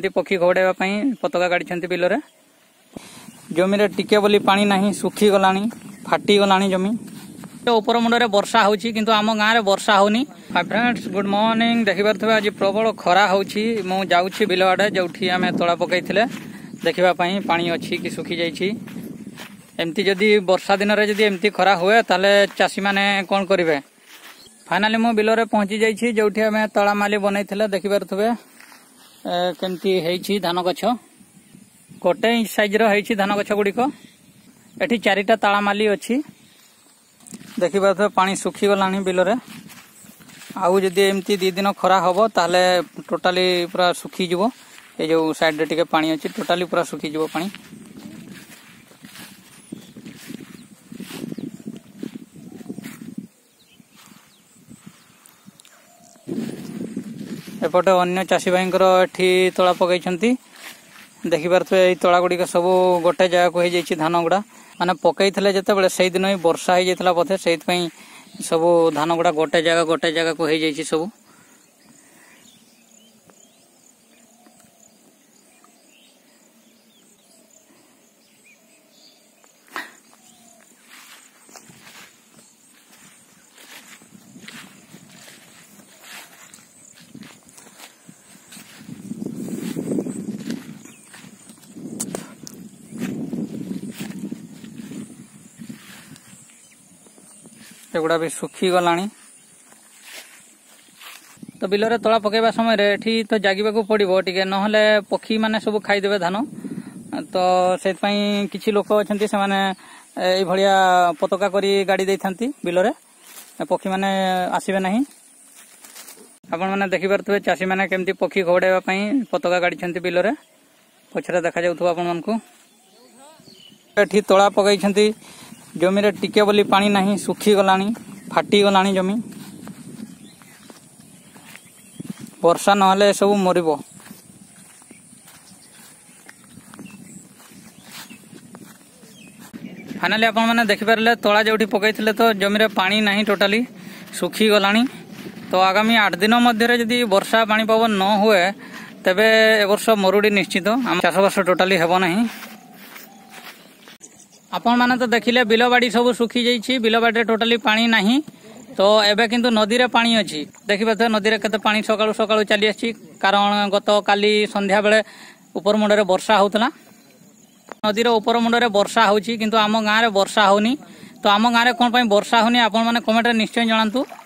पक्षी घोड़ाइवा पता का बिल जमि टिके बोली पा ना सुखी गला फाटीगला जमी उपर मुंडे बर्षा होम आम गाँव में बर्षा होनीस गुड मर्णिंग देखिपे आज प्रबल खरा हो बिल आड़े जो आम तला पकईले देखापी पा अच्छी कि सुखी जामती जदि बर्षा दिन में जब एमती खरा हुए तेल चाषी मैंने कौन करेंगे फाइनाली मुझ बिल पहुंची जाइए जो आम तला बनई देखिपे କେମିତି ହେଇଛି ଧାନ ଗଛ ଗୋଟେ ଇଞ୍ଚ ସାଇଜ୍ର ହେଇଛି ଧାନ ଗଛ ଗୁଡ଼ିକ ଏଠି ଚାରିଟା ତାଳମାଲି ଅଛି ଦେଖିପାରୁଥିବେ ପାଣି ଶୁଖିଗଲାଣି ବିଲରେ ଆଉ ଯଦି ଏମିତି ଦୁଇ ଦିନ ଖରା ହେବ ତାହେଲେ ଟୋଟାଲି ପୁରା ଶୁଖିଯିବ ଏ ଯେଉଁ ସାଇଡ଼୍ରେ ଟିକେ ପାଣି ଅଛି ଟୋଟାଲି ପୁରା ଶୁଖିଯିବ ପାଣି ଏପଟେ ଅନ୍ୟ ଚାଷୀ ଭାଇଙ୍କର ଏଠି ତଳା ପକାଇଛନ୍ତି ଦେଖିପାରୁଥିବେ ଏଇ ତଳା ଗୁଡ଼ିକ ସବୁ ଗୋଟେ ଜାଗାକୁ ହେଇଯାଇଛି ଧାନ ଗୁଡ଼ା ମାନେ ପକାଇଥିଲେ ଯେତେବେଳେ ସେଇଦିନ ହିଁ ବର୍ଷା ହେଇଯାଇଥିଲା ବୋଧେ ସେଇଥିପାଇଁ ସବୁ ଧାନ ଗୁଡ଼ା ଗୋଟେ ଜାଗା ଗୋଟେ ଜାଗାକୁ ହେଇଯାଇଛି ସବୁ এগুড়া বি শুখিগলাণি তো বিলরে তলা পকাইবা সময় এটি তো জাগিবাকু পড়িব টিকে নহলে পক্ষী মানে সবু খাইদেবে ধান তো সেইপাই কিছু লোক অনেক সে এইভাবে পতাকা করে গাড়ি দিয়ে থাকে বিলরে পক্ষী মানে আসবে না আপন মানে দেখিপারে চাষী মানে কেমতি পক্ষী ঘোড়াইবা পতাকা গাড়ি বিলরে পছরে দেখা যাও আপন মানুষ এটি তলা পকাই जमीन टिके बोली पा ना सुखीगला फाटीगला जमी बर्षा ना सब मर फाइनाली आप देखिपारे तला जो पकई तो जमी में पा ना टोटाली सुखीगला तो आगामी आठ दिन मध्य जदि वर्षा पापन न हुए तेब ए बर्ष मरुड़ी निश्चित तो, आम चाषवास टोटाली हेबना ଆପଣମାନେ ତ ଦେଖିଲେ ବିଲବାଡ଼ି ସବୁ ଶୁଖିଯାଇଛି ବିଲବାଡ଼ିରେ ଟୋଟାଲି ପାଣି ନାହିଁ ତ ଏବେ କିନ୍ତୁ ନଦୀରେ ପାଣି ଅଛି ଦେଖିପାରୁଥିବେ ନଦୀରେ କେତେ ପାଣି ସକାଳୁ ସକାଳୁ ଚାଲି ଆସିଛି କାରଣ ଗତକାଲି ସନ୍ଧ୍ୟାବେଳେ ଉପର ମୁଣ୍ଡରେ ବର୍ଷା ହେଉଥିଲା ନଦୀର ଉପର ମୁଣ୍ଡରେ ବର୍ଷା ହେଉଛି କିନ୍ତୁ ଆମ ଗାଁରେ ବର୍ଷା ହେଉନି ତ ଆମ ଗାଁରେ କ'ଣ ପାଇଁ ବର୍ଷା ହେଉନି ଆପଣମାନେ କମେଣ୍ଟରେ ନିଶ୍ଚୟ ଜଣାନ୍ତୁ